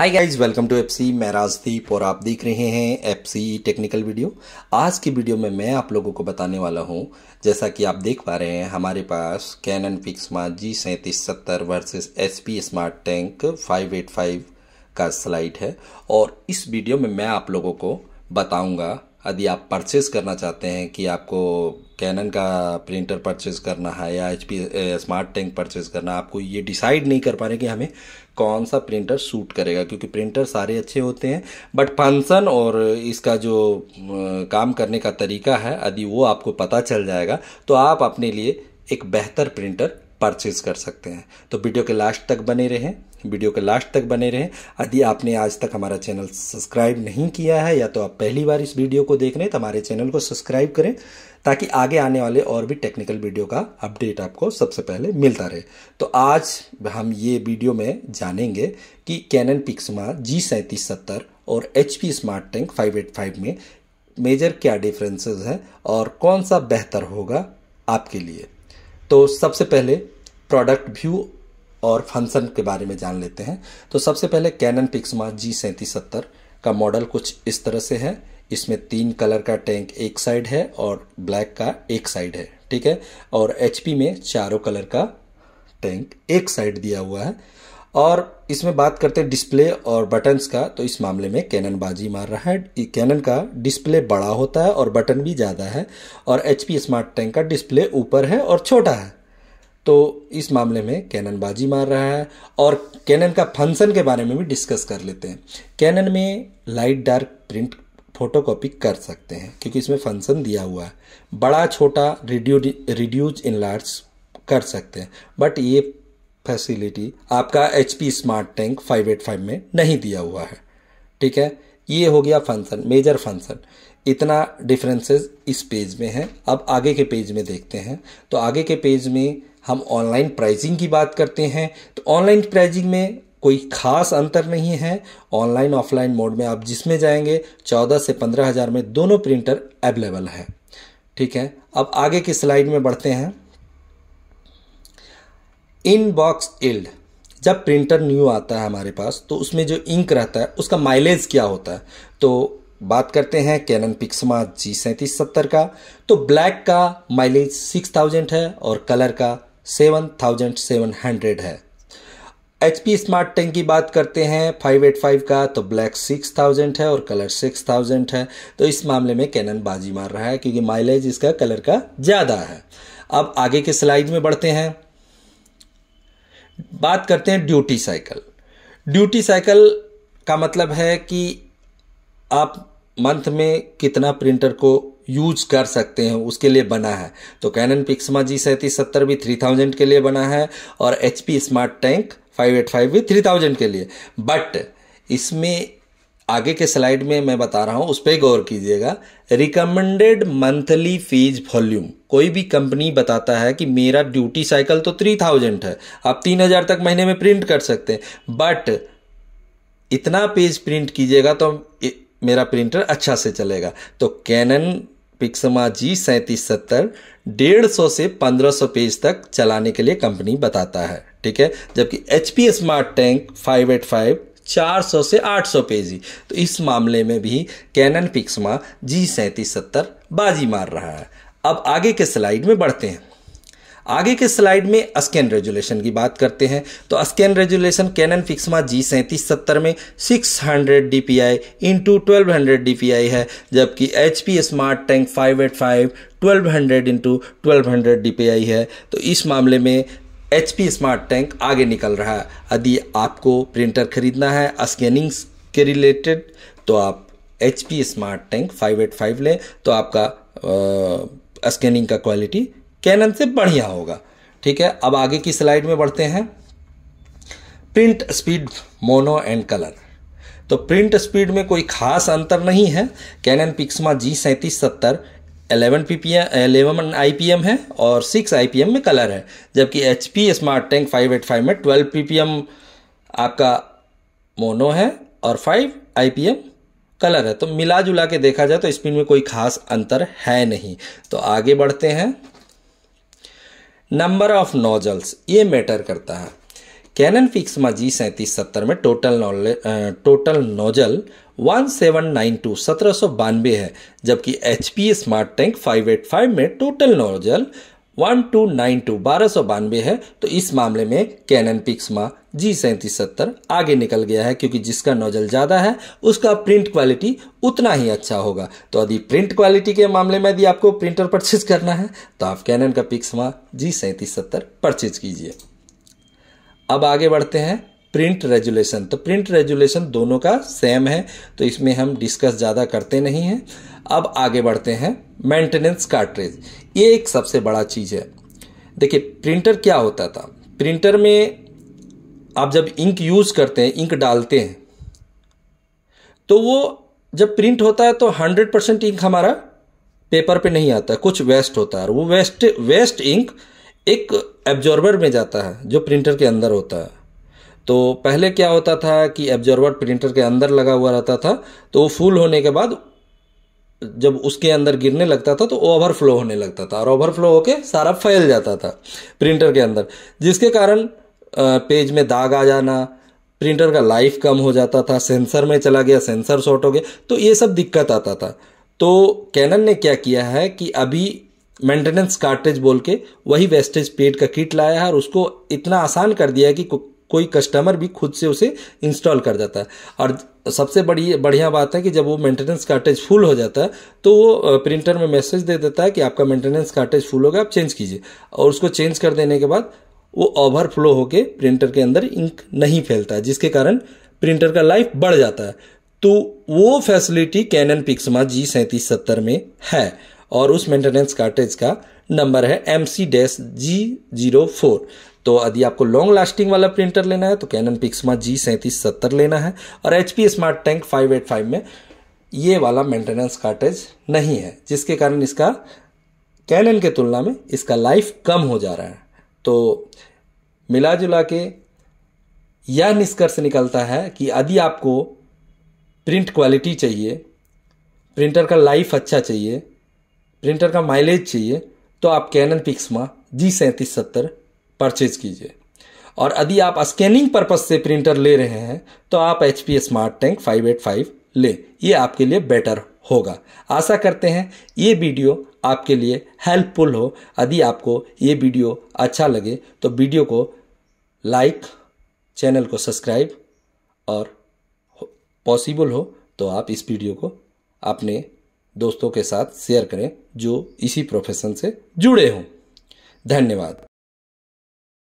Hi guys welcome to FC मैं राजदीप और आप देख रहे हैं एफसी टेक्निकल वीडियो आज की वीडियो में मैं आप लोगों को बताने वाला हूँ, जैसा कि आप देख पा रहे हैं, हमारे पास कैनन पिक्समा जी सैंतीस सत्तर versus H P smart tank 585 का स्लाइड है। और इस वीडियो में मैं आप लोगों को बताऊँगा यदि आप परचेज करना चाहते हैं कि आपको कैनन का प्रिंटर परचेज करना है या H P smart tank purchase करना आपको ये डिसाइड नहीं कर पा रहे कि हमें कौन सा प्रिंटर सूट करेगा, क्योंकि प्रिंटर सारे अच्छे होते हैं बट फ़ंक्शन और इसका जो काम करने का तरीका है, यदि वो आपको पता चल जाएगा तो आप अपने लिए एक बेहतर प्रिंटर परचेज कर सकते हैं। तो वीडियो के लास्ट तक बने रहें, वीडियो के लास्ट तक बने रहें। यदि आपने आज तक हमारा चैनल सब्सक्राइब नहीं किया है या तो आप पहली बार इस वीडियो को देख रहे हैं तो हमारे चैनल को सब्सक्राइब करें ताकि आगे आने वाले और भी टेक्निकल वीडियो का अपडेट आपको सबसे पहले मिलता रहे। तो आज हम ये वीडियो में जानेंगे कि कैनन पिक्समा जी सैंतीस सत्तर और H P smart tank five eight five में मेजर क्या डिफरेंसेस हैं और कौन सा बेहतर होगा आपके लिए। तो सबसे पहले प्रोडक्ट व्यू और फ़ंक्शन के बारे में जान लेते हैं। तो सबसे पहले कैनन पिक्समा जी सैंतीस सत्तर का मॉडल कुछ इस तरह से है। इसमें तीन कलर का टैंक एक साइड है और ब्लैक का एक साइड है, ठीक है? और एचपी में चारों कलर का टैंक एक साइड दिया हुआ है। और इसमें बात करते हैं डिस्प्ले और बटन्स का तो इस मामले में कैनन बाजी मार रहा है। कैनन का डिस्प्ले बड़ा होता है और बटन भी ज़्यादा है और एचपी स्मार्ट टैंक का डिस्प्ले ऊपर है और छोटा है। तो इस मामले में कैनन बाजी मार रहा है और कैनन का फ़ंक्शन के बारे में भी डिस्कस कर लेते हैं। कैनन में लाइट डार्क प्रिंट फोटोकॉपी कर सकते हैं, क्योंकि इसमें फ़ंक्शन दिया हुआ है। बड़ा, छोटा रिड्यू रिड्यूज इन लार्ज कर सकते हैं। बट ये फैसिलिटी आपका एच पी स्मार्ट टैंक 585 में नहीं दिया हुआ है। ठीक है? ये हो गया फ़ंक्शन, मेजर फ़ंक्शन। इतना डिफरेंसेस इस पेज में है। अब आगे के पेज में देखते हैं। तो आगे के पेज में हम ऑनलाइन प्राइसिंग की बात करते हैं। तो ऑनलाइन प्राइसिंग में कोई खास अंतर नहीं है। ऑनलाइन ऑफलाइन मोड में आप जिसमें जाएँगे, चौदह से पंद्रह हज़ार में दोनों प्रिंटर अवेलेबल है। ठीक है? अब आगे की स्लाइड में बढ़ते हैं। इन बॉक्स इल्ड जब प्रिंटर न्यू आता है हमारे पास तो उसमें जो इंक रहता है, उसका माइलेज क्या होता है? तो बात करते हैं कैनन पिक्समा जी सैंतीस सत्तर का। तो ब्लैक का माइलेज सिक्स थाउज़ेंड है और कलर का सेवन थाउज़ेंड सेवन हंड्रेड है। एच पी स्मार्ट टेन की बात करते हैं फाइव एट फाइव का तो ब्लैक सिक्स थाउज़ेंड है और कलर सिक्स थाउज़ेंड है। तो इस मामले में कैनन बाजी मार रहा है, क्योंकि माइलेज इसका कलर का ज़्यादा है। अब आगे के स्लाइड में बढ़ते हैं। बात करते हैं ड्यूटी साइकिल। ड्यूटी साइकिल का मतलब है कि आप मंथ में कितना प्रिंटर को यूज़ कर सकते हैं, उसके लिए बना है। तो कैनन पिक्समा जी सैंतीस सत्तर भी थ्री थाउज़ेंड के लिए बना है और H P smart tank five eight five भी थ्री थाउज़ेंड के लिए। बट इसमें आगे के स्लाइड में मैं बता रहा हूँ, उस पर गौर कीजिएगा। रिकमेंडेड मंथली फीज वॉल्यूम कोई भी कंपनी बताता है कि मेरा ड्यूटी साइकिल तो थ्री थाउज़ेंड है, आप तीन हज़ार तक महीने में प्रिंट कर सकते हैं। बट इतना पेज प्रिंट कीजिएगा तो मेरा प्रिंटर अच्छा से चलेगा। तो कैनन पिक्समा जी सैंतीस सत्तर डेढ़ सौ से पंद्रह सौ पेज तक चलाने के लिए कंपनी बताता है, ठीक है? जबकि H P smart tank five eight five चार सौ से आठ सौ पेज। तो इस मामले में भी कैनन पिक्समा जी सैंतीस सत्तर बाजी मार रहा है। अब आगे के स्लाइड में बढ़ते हैं। आगे के स्लाइड में स्कैन रेजुलेशन की बात करते हैं। तो scan resolution Canon Pixma G सैंतीस सत्तर में 600 hundred D P I into twelve hundred D P I है, जबकि H P smart tank five eight five twelve hundred into twelve hundred D P I है। तो इस मामले में एच पी स्मार्ट टैंक आगे निकल रहा है। यदि आपको प्रिंटर खरीदना है स्कैनिंग के रिलेटेड तो आप H P smart tank five eight five लें तो आपका स्कैनिंग का क्वालिटी कैनन से बढ़िया होगा। ठीक है, अब आगे की स्लाइड में बढ़ते हैं। Print speed, mono and colour. तो प्रिंट स्पीड में कोई खास अंतर नहीं है। कैनन पिक्समा जी सैंतीस सत्तर eleven P P eleven I P M है और सिक्स आई पी एम में कलर है, जबकि H P smart tank five eight five में ट्वेल्व पी पी एम आपका मोनो है और five I P M colour है। तो मिला जुला के देखा जाए तो स्पीड में कोई खास अंतर है नहीं। तो आगे बढ़ते हैं। नंबर ऑफ़ नोजल्स, ये मैटर करता है। कैनन फिक्समा जी सैंतीस सत्तर में total total nozzle one seven nine two सत्रह सौ बानवे है, जबकि H smart tank five eight five में total nozzle one two nine two बारह सौ बानवे है तो इस मामले में कैनन पिक्समा जी सैंतीस सत्तर आगे निकल गया है, क्योंकि जिसका नोजल ज़्यादा है, उसका प्रिंट क्वालिटी उतना ही अच्छा होगा। तो यदि प्रिंट क्वालिटी के मामले में यदि आपको प्रिंटर परचेज करना है तो आप कैनन का पिक्समा जी सैंतीस सत्तर परचेज कीजिए। अब आगे बढ़ते हैं। Print resolution. तो प्रिंट रेजुलेशन दोनों का सेम है तो इसमें हम डिस्कस ज़्यादा करते नहीं हैं। अब आगे बढ़ते हैं, मेंटेनेंस कार्ट्रेज। ये एक सबसे बड़ा चीज़ है। देखिए, प्रिंटर क्या होता था? प्रिंटर में आप जब इंक यूज़ करते हैं, इंक डालते हैं तो वो जब प्रिंट होता है तो हंड्रेड परसेंट इंक हमारा पेपर पे नहीं आता, कुछ वेस्ट होता है। वो वेस्ट वेस्ट इंक एक एब्जॉर्बर में जाता है, जो प्रिंटर के अंदर होता है। तो पहले क्या होता था कि एब्जॉर्बर प्रिंटर के अंदर लगा हुआ रहता था तो वो फुल होने के बाद जब उसके अंदर गिरने लगता था तो ओवरफ्लो होने लगता था और ओवरफ्लो होके सारा फैल जाता था प्रिंटर के अंदर जिसके कारण पेज में दाग आ जाना प्रिंटर का लाइफ कम हो जाता था सेंसर में चला गया सेंसर शॉर्ट हो गया तो ये सब दिक्कत आता था। तो कैनन ने क्या किया है कि अभी मेंटेनेंस कार्टेज बोल के वही वेस्टेज पेड का किट लाया है और उसको इतना आसान कर दिया है को, कोई कस्टमर भी खुद से उसे इंस्टॉल कर जाता है। और सबसे बड़ी, बढ़िया बात है कि जब वो मेंटेनेंस कार्टेज फुल हो जाता है तो वो प्रिंटर में मैसेज दे देता है कि आपका मेंटेनेंस कार्टेज फुल हो गया, आप चेंज कीजिए। और उसको चेंज कर देने के बाद वो ओवरफ्लो होके प्रिंटर के अंदर इंक नहीं फैलता है, जिसके कारण प्रिंटर का लाइफ बढ़ जाता है। तो वो फैसिलिटी कैनन पिक्समा जी सैंतीस सत्तर में है। और उस मेंटेनेंस कार्टेज का नंबर है M C dash G zero four तो यदि आपको लॉन्ग लास्टिंग वाला प्रिंटर लेना है तो कैनन पिक्समा जी सैंतीस सत्तर लेना है और H P smart tank five eight five में ये वाला मेंटेनेंस कार्टेज नहीं है, जिसके कारण इसका कैनन के तुलना में इसका लाइफ कम हो जा रहा है। तो मिला जुला के यह निष्कर्ष निकलता है कि यदि आपको प्रिंट क्वालिटी चाहिए प्रिंटर का लाइफ अच्छा चाहिए प्रिंटर का माइलेज चाहिए तो आप कैनन पिक्समा जी सैंतीस सत्तर परचेज कीजिए। और यदि आप स्कैनिंग पर्पज से प्रिंटर ले रहे हैं तो आप H P smart tank five eight five लें। ये आपके लिए बेटर होगा। आशा करते हैं ये वीडियो आपके लिए हेल्पफुल हो। यदि आपको ये वीडियो अच्छा लगे तो वीडियो को लाइक चैनल को सब्सक्राइब और पॉसिबल हो तो आप इस वीडियो को अपने दोस्तों के साथ शेयर करें जो इसी प्रोफेशन से जुड़े हों। धन्यवाद।